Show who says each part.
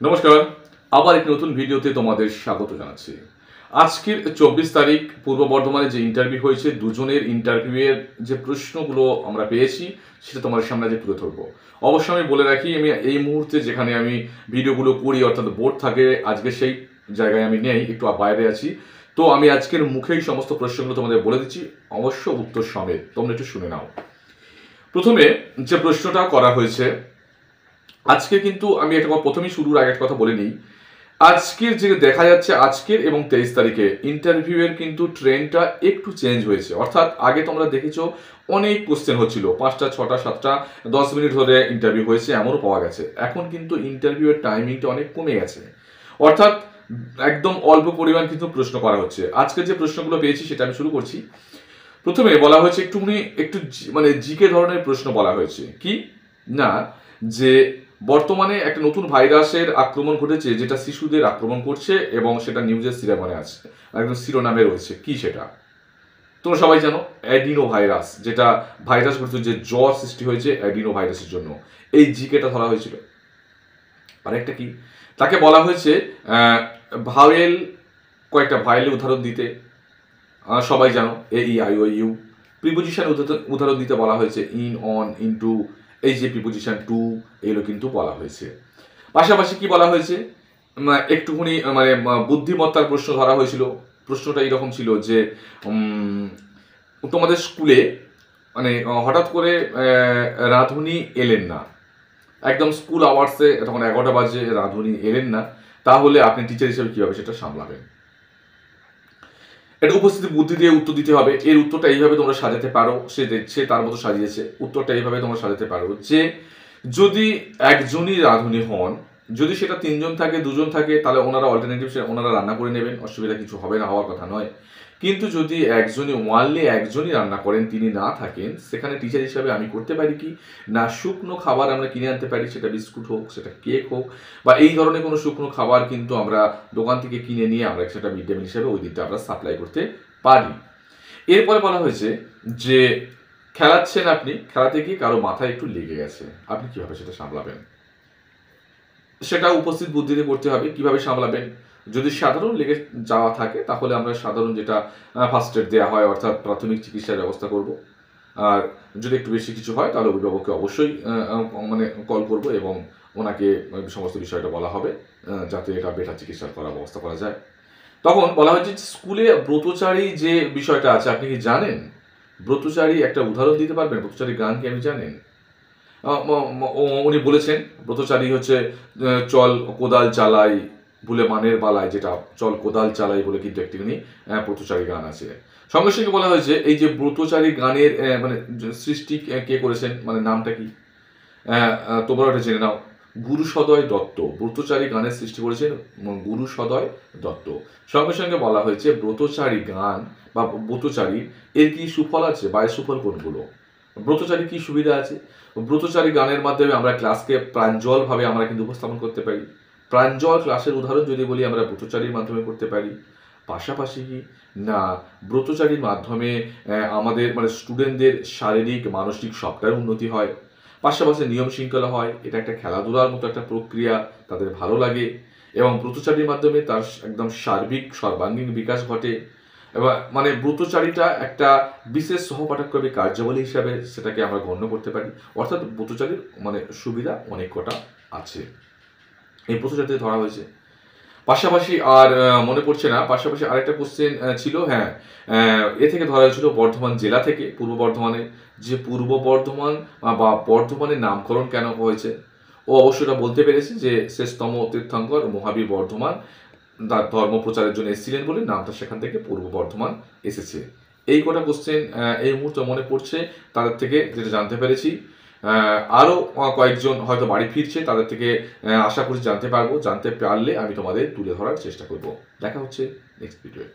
Speaker 1: নমস্কার, আবার একটি নতুন ভিডিওতে তোমাদের স্বাগত জানাচ্ছি। আজকের চব্বিশ তারিখ, পূর্ব বর্ধমানে যে ইন্টারভিউ হয়েছে, দুজনের ইন্টারভিউয়ের যে প্রশ্নগুলো আমরা পেয়েছি, সেটা তোমাদের সামনে আজকে তুলে ধরবো। অবশ্যই আমি বলে রাখি, আমি এই মুহূর্তে যেখানে আমি ভিডিওগুলো করি, অর্থাৎ বোর্ড থাকে, আজকে সেই জায়গায় আমি নেই, একটু বাইরে আছি। তো আমি আজকের মুখেই সমস্ত প্রশ্নগুলো তোমাদের বলে দিচ্ছি, অবশ্য উত্তর সমেত, তোমরা একটু শুনে নাও। প্রথমে যে প্রশ্নটা করা হয়েছে আজকে কিন্তু আমি একটা প্রথমেই শুরুর আগে একটা কথা বলে নিই। আজকের যে দেখা যাচ্ছে আজকের এবং তেইশ তারিখে ইন্টারভিউয়ের কিন্তু ট্রেনটা একটু চেঞ্জ হয়েছে। অর্থাৎ আগে তোমরা দেখেছ, অনেক কোশ্চেন হচ্ছিল। পাঁচটা, ছটা, সাতটা, দশ মিনিট ধরে ইন্টারভিউ হয়েছে, এমনও পাওয়া গেছে। এখন কিন্তু ইন্টারভিউয়ের টাইমিংটা অনেক কমে গেছে। অর্থাৎ একদম অল্প পরিমাণ কিন্তু প্রশ্ন করা হচ্ছে। আজকে যে প্রশ্নগুলো পেয়েছি, সেটা আমি শুরু করছি। প্রথমে বলা হয়েছে একটুখানি, একটু মানে জিকে ধরনের প্রশ্ন বলা হয়েছে। কি? না, যে বর্তমানে একটা নতুন ভাইরাসের আক্রমণ ঘটেছে, যেটা শিশুদের আক্রমণ করছে এবং সেটা নিউজের শিরোনামে আছে। একদম শিরোনামে রয়েছে। কি সেটা? তোমরা সবাই জানো অ্যাডিনো ভাইরাস যেটা ভাইরাস ঘটেছে যে জ্বর সৃষ্টি হয়েছে অ্যাডিনো ভাইরাসের জন্য। এই জিকেটা ধরা হয়েছিল। আরেকটা কি? তাকে বলা হয়েছে ভাওয়েল কয়েকটা ভাইলের উদাহরণ দিতে। সবাই জানো A E I O U preposition উদাহরণ দিতে বলা হয়েছে ইন অন ইনটু এই যে প্রিপোজিশন টু এগুলো কিন্তু বলা হয়েছে। পাশাপাশি কি বলা হয়েছে? একটুখানি মানে বুদ্ধিমত্তার প্রশ্ন ধরা হয়েছিল। প্রশ্নটা এইরকম ছিল যে তোমাদের স্কুলে মানে হঠাৎ করে রাঁধুনি এলেন না। একদম স্কুল আওয়ার্সে তখন এগারোটা বাজে, রাঁধুনি এলেন না। তাহলে আপনি টিচার হিসেবে কীভাবে সেটা সামলাবেন? এটা উপস্থিতি বুদ্ধি দিয়ে উত্তর দিতে হবে। এর উত্তরটা এইভাবে তোমরা সাজাতে পারো। সে দেখছে তার মতো সাজিয়েছে। উত্তরটা এইভাবে তোমরা সাজাতে পারো যে, যদি একজনই রাঁধুনি হন যদি সেটা তিনজন থাকে, দুজন থাকে, তাহলে ওনারা অল্টারনেটিভ ওনারা রান্না করে নেবেন। অসুবিধা কিছু হবে না হওয়ার কথা নয়। কিন্তু যদি একজনই ওয়ানলি একজনই রান্না করেন, তিনি না থাকেন, সেখানে টিচার হিসাবে আমি করতে পারি কি? না, শুকনো খাবার আমরা কিনে আনতে পারি, সেটা বিস্কুট হোক, সেটা কেক হোক, বা এই ধরনের কোনো শুকনো খাবার কিন্তু আমরা দোকান থেকে কিনে নিয়ে আমরা সেটা মিড ডে মিল হিসেবে ওই দিকটা আমরা সাপ্লাই করতে পারি। এরপরে বলা হয়েছে যে, খেলাচ্ছেন আপনি, খেলাতে গিয়ে কারও মাথায় একটু লেগে গেছে। আপনি কীভাবে সেটা সামলাবেন? সেটা উপস্থিত বুদ্ধিতে করতে হবে, কীভাবে সামলাবেন? যদি সাধারণ লেগে যাওয়া থাকে, তাহলে আমরা সাধারণ যেটা ফার্স্ট এড দেওয়া হয়, অর্থাৎ প্রাথমিক চিকিৎসার ব্যবস্থা করব। আর যদি একটু বেশি কিছু হয়, তাহলে অভিভাবককে অবশ্যই মানে কল করব এবং ওনাকে সমস্ত বিষয়টা বলা হবে যাতে এটা বেটার চিকিৎসা করার ব্যবস্থা করা যায়। তখন বলা হয়েছে স্কুলে ব্রতচারী যে বিষয়টা আছে, আপনি কি জানেন? ব্রতচারী একটা উদাহরণ দিতে পারবেন? ব্রতচারী গান কি আপনি জানেন? উনি বলেছেন ব্রতচারী হচ্ছে চল কোদাল চালাই ভুলে মানের বালায় যেটা চল কোদাল চালাই বলে কিন্তু একটিখানি আহ, ব্রতচারী গান আছে। সঙ্গে সঙ্গে বলা হয়েছে এই যে ব্রতচারী গানের মানে সৃষ্টি কে- করেছেন মানে নামটা কি? তোমরা ওটা জেনে নাও। গুরু সদয় দত্ত ব্রতচারী গানের সৃষ্টি করেছেন গুরু সদয় দত্ত। সঙ্গে সঙ্গে বলা হয়েছে ব্রতচারী গান বা ব্রতচারী এর কি সুফল আছে বা সুফল কোনগুলো? ব্রতচারী কি সুবিধা আছে? ব্রতচারী গানের মাধ্যমে আমরা ক্লাসকে প্রাঞ্জলভাবে আমরা কিন্তু উপস্থাপন করতে পারি। প্রাঞ্জল ক্লাসের উদাহরণ যদি বলি, আমরা ব্রতচারীর মাধ্যমে করতে পারি। পাশাপাশি কি? না, ব্রতচারীর মাধ্যমে আমাদের মানে স্টুডেন্টদের শারীরিক, মানসিক সবটাই উন্নতি হয়। পাশাপাশি নিয়ম শৃঙ্খলা হয়, এটা একটা খেলাধুলার মতো একটা প্রক্রিয়া, তাদের ভালো লাগে। এবং ব্রতচারীর মাধ্যমে তার একদম সার্বিক, সর্বাঙ্গীন বিকাশ ঘটে। মানে ব্রতচারীটা একটা বিশেষ সহপাঠক্রমিক কার্যাবলী হিসাবে সেটাকে আমরা গণ্য করতে পারি। অর্থাৎ ব্রতচারীর মানে সুবিধা অনেক কটা আছে। এই ব্রতচারীতে ধরা হয়েছে। পাশাপাশি আর মনে পড়ছে না। পাশাপাশি আরেকটা কোশ্চেন ছিল হ্যাঁ এ থেকে ধরা হয়েছিল বর্ধমান জেলা থেকে, পূর্ব বর্ধমানে। যে পূর্ব বর্ধমান বা বর্ধমানের নামকরণ কেন হয়েছে? ও অবশ্যই বলতে পেরেছে যে শেষতম তীর্থঙ্কর মহাবীর বর্ধমান ধর্ম প্রচারের জন্য এসেছিলেন বলে নামটা সেখান থেকে পূর্ব বর্ধমান এসেছে। এই কটা কোশ্চেন এই মুহূর্তে মনে পড়ছে তাদের থেকে যেটা জানতে পেরেছি। আরও কয়েকজন হয়তো বাড়ি ফিরছে, তাদের থেকে আশা করি জানতে পারব। জানতে পারলে আমি তোমাদের তুলে ধরার চেষ্টা করব। দেখা হচ্ছে নেক্সট ভিডিওয়ে